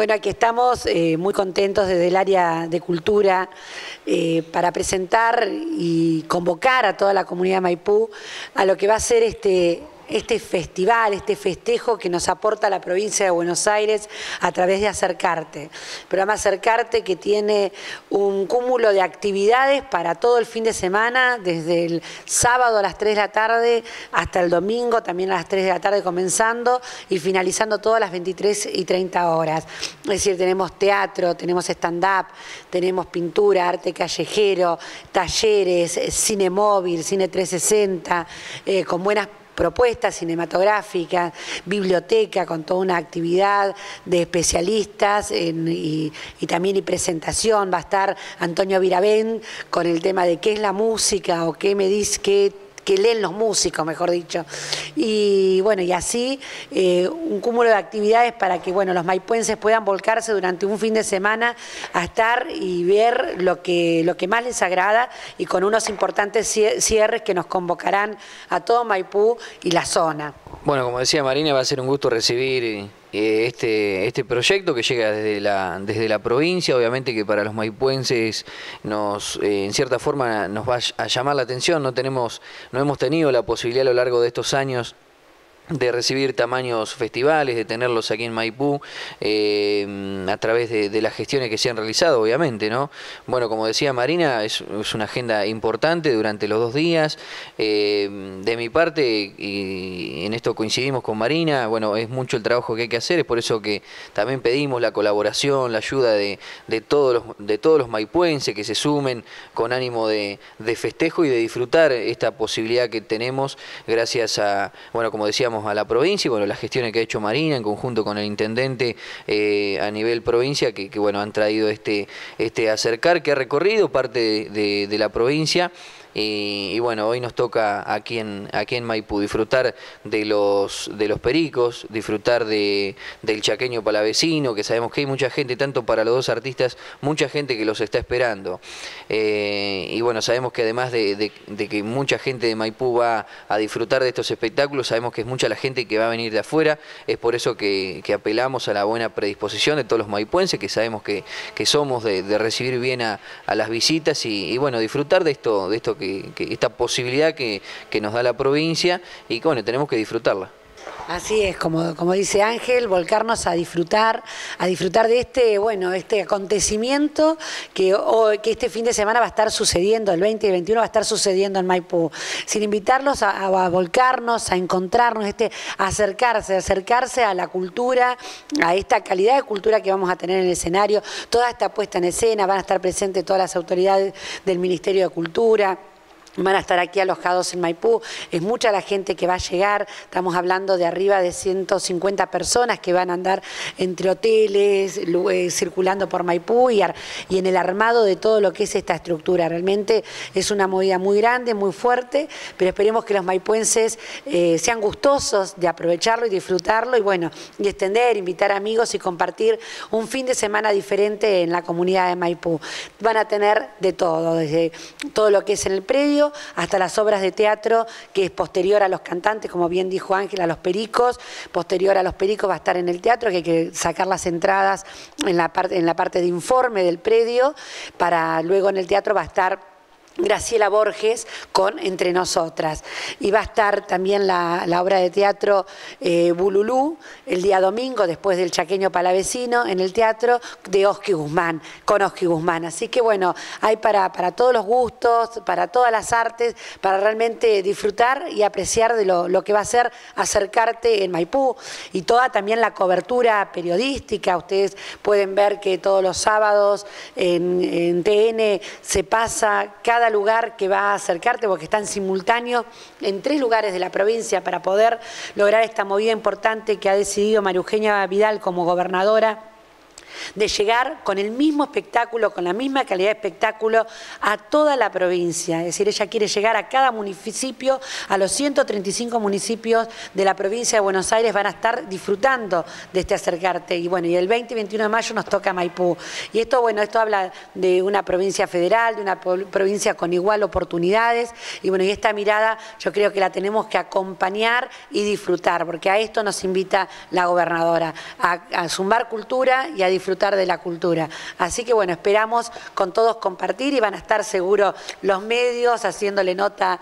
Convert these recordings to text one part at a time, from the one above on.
Bueno, aquí estamos eh, muy contentos desde el área de cultura eh, para presentar y convocar a toda la comunidad de Maipú a lo que va a ser este este festival, este festejo que nos aporta la provincia de Buenos Aires a través de Acercarte. Programa Acercarte que tiene un cúmulo de actividades para todo el fin de semana, desde el sábado a las 3 de la tarde hasta el domingo, también a las 3 de la tarde comenzando y finalizando todas las 23 y 30 horas. Es decir, tenemos teatro, tenemos stand-up, tenemos pintura, arte callejero, talleres, cine móvil, cine 360, eh, con buenas propuestas cinematográficas, biblioteca con toda una actividad de especialistas y, también y presentación. Va a estar Antonio Virabén con el tema de qué es la música o qué me dice, qué que leen los músicos, mejor dicho. Y bueno, y así eh, un cúmulo de actividades para que bueno, los maipuenses puedan volcarse durante un fin de semana a estar y ver lo que, lo que más les agrada y con unos importantes cierres que nos convocarán a todo Maipú y la zona. Bueno, como decía Marina, va a ser un gusto recibir este, este proyecto que llega desde la, desde la provincia, obviamente que para los maipuenses nos, eh, en cierta forma nos va a llamar la atención, no, tenemos, no hemos tenido la posibilidad a lo largo de estos años de recibir tamaños festivales, de tenerlos aquí en Maipú, eh, a través de, las gestiones que se han realizado, obviamente, ¿no? Bueno, como decía Marina, es, una agenda importante durante los dos días. Eh, de mi parte, y en esto coincidimos con Marina, bueno, es mucho el trabajo que hay que hacer, es por eso que también pedimos la colaboración, la ayuda de, todos, los, de todos los maipuenses que se sumen con ánimo de, de festejo y de disfrutar esta posibilidad que tenemos gracias a, bueno, como decíamos, a la provincia y bueno, las gestiones que ha hecho Marina en conjunto con el intendente eh, a nivel provincia que, bueno, han traído este, este acercar que ha recorrido parte de la provincia. Y, bueno, hoy nos toca aquí en, aquí en Maipú disfrutar de los, de los pericos, disfrutar de, del chaqueño palavecino, que sabemos que hay mucha gente, tanto para los dos artistas, mucha gente que los está esperando. Eh, y bueno, sabemos que además de, que mucha gente de Maipú va a disfrutar de estos espectáculos, sabemos que es mucha la gente que va a venir de afuera, es por eso que, apelamos a la buena predisposición de todos los maipuenses, que sabemos que, somos de, recibir bien a, las visitas y, y, bueno, disfrutar de esto, de esto esta posibilidad que, que nos da la provincia y que bueno, tenemos que disfrutarla. Así es, como, como dice Ángel, volcarnos a disfrutar, a disfrutar de este, bueno, este acontecimiento que, que este fin de semana va a estar sucediendo, el 20 y el 21 va a estar sucediendo en Maipú. Sin invitarlos a, volcarnos, a encontrarnos, este, a acercarse, acercarse a la cultura, a esta calidad de cultura que vamos a tener en el escenario, toda esta puesta en escena, van a estar presentes todas las autoridades del Ministerio de Cultura van a estar aquí alojados en Maipú. Es mucha la gente que va a llegar, estamos hablando de arriba de 150 personas que van a andar entre hoteles, eh, circulando por Maipú y, en el armado de todo lo que es esta estructura. Realmente es una movida muy grande, muy fuerte, pero esperemos que los maipuenses eh, sean gustosos de aprovecharlo y disfrutarlo y bueno, y extender, invitar amigos y compartir un fin de semana diferente en la comunidad de Maipú. Van a tener de todo, desde todo lo que es en el predio, hasta las obras de teatro, que es posterior a los cantantes, como bien dijo Ángel, a los pericos, posterior a los pericos va a estar en el teatro, que hay que sacar las entradas en la parte, en la parte de informe del predio, para luego en el teatro va a estar Graciela Borges con Entre Nosotras. Y va a estar también la, obra de teatro eh, Bululú el día domingo, después del Chaqueño Palavecino, en el teatro de Oski Guzmán, con Oski Guzmán. Así que bueno, hay para, para todos los gustos, para todas las artes, para realmente disfrutar y apreciar de lo, que va a ser acercarte en Maipú y toda también la cobertura periodística. Ustedes pueden ver que todos los sábados en, en TN se pasa cada lugar que va a acercarte, porque están simultáneos en tres lugares de la provincia para poder lograr esta movida importante que ha decidido María Eugenia Vidal como gobernadora de llegar con el mismo espectáculo, con la misma calidad de espectáculo a toda la provincia. Es decir, ella quiere llegar a cada municipio, a los 135 municipios de la provincia de Buenos Aires van a estar disfrutando de este acercarte. Y bueno, y el 20 y 21 de mayo nos toca Maipú. Y esto, bueno, esto habla de una provincia federal, de una provincia con igual oportunidades. Y bueno, y esta mirada yo creo que la tenemos que acompañar y disfrutar, porque a esto nos invita la gobernadora, a, a sumar cultura y a disfrutar de la cultura. Así que bueno, esperamos con todos compartir y van a estar seguros los medios haciéndole nota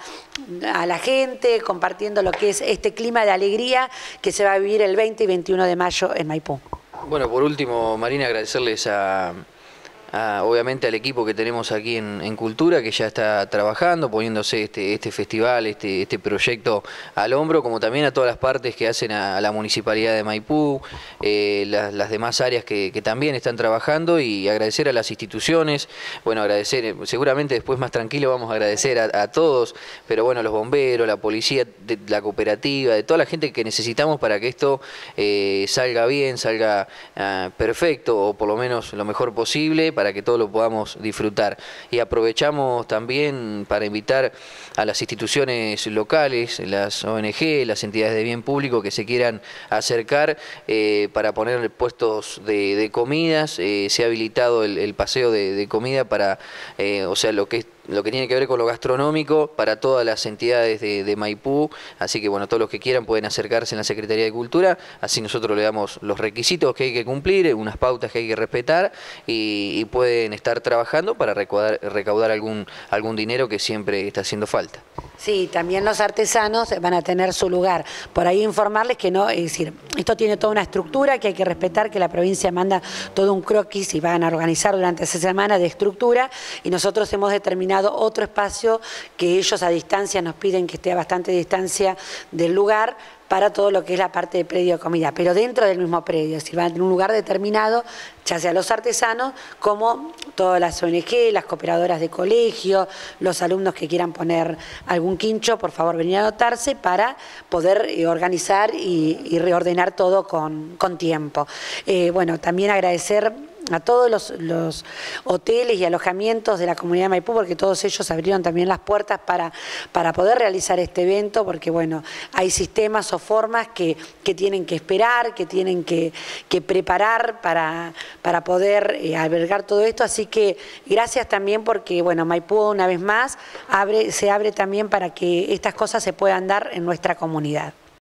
a la gente, compartiendo lo que es este clima de alegría que se va a vivir el 20 y 21 de mayo en Maipú. Bueno, por último, Marina, agradecerles a obviamente al equipo que tenemos aquí en, Cultura, que ya está trabajando, poniéndose este, este festival, este, este proyecto al hombro, como también a todas las partes que hacen a, la Municipalidad de Maipú, eh, las, demás áreas que, también están trabajando y agradecer a las instituciones, bueno, agradecer, eh, seguramente después más tranquilo vamos a agradecer a, todos, pero bueno, los bomberos, la policía, de, la cooperativa, de toda la gente que necesitamos para que esto eh, salga bien, salga ah, perfecto o por lo menos lo mejor posible para que todos lo podamos disfrutar. Y aprovechamos también para invitar a las instituciones locales, las ONG, las entidades de bien público que se quieran acercar eh, para poner puestos de, comidas. Eh, se ha habilitado el, paseo de, comida para, eh, o sea, lo que es lo que tiene que ver con lo gastronómico para todas las entidades de, Maipú, así que bueno, todos los que quieran pueden acercarse en la Secretaría de Cultura, así nosotros le damos los requisitos que hay que cumplir, unas pautas que hay que respetar y, pueden estar trabajando para recaudar, recaudar algún, algún dinero que siempre está haciendo falta. Sí, también los artesanos van a tener su lugar. Por ahí informarles que no, es decir, esto tiene toda una estructura que hay que respetar, que la provincia manda todo un croquis y van a organizar durante esa semana de estructura y nosotros hemos determinado otro espacio que ellos a distancia nos piden que esté a bastante distancia del lugar para todo lo que es la parte de predio de comida, pero dentro del mismo predio, si van en un lugar determinado, ya sea los artesanos como todas las ONG, las cooperadoras de colegio, los alumnos que quieran poner algún quincho, por favor venir a anotarse para poder eh, organizar y, reordenar todo con, tiempo. Eh, bueno, también agradecer a todos los, hoteles y alojamientos de la comunidad de Maipú, porque todos ellos abrieron también las puertas para, para poder realizar este evento, porque bueno, hay sistemas o formas que, tienen que esperar, que tienen que, preparar para, para poder eh, albergar todo esto. Así que gracias también porque bueno, Maipú una vez más abre, se abre también para que estas cosas se puedan dar en nuestra comunidad.